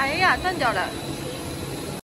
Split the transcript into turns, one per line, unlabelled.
哎呀，断掉了。